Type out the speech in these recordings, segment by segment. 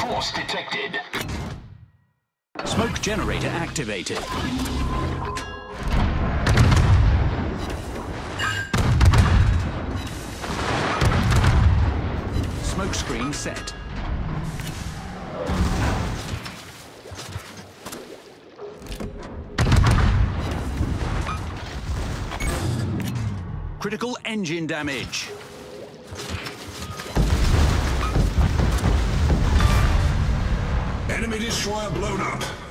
force detected. Smoke generator activated. Smoke screen set. Critical engine damage. Enemy destroyer blown up.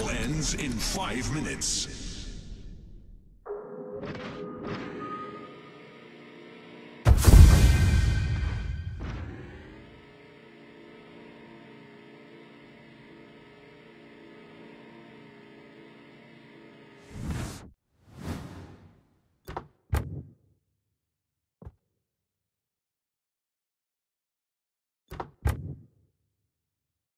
Ends in five minutes.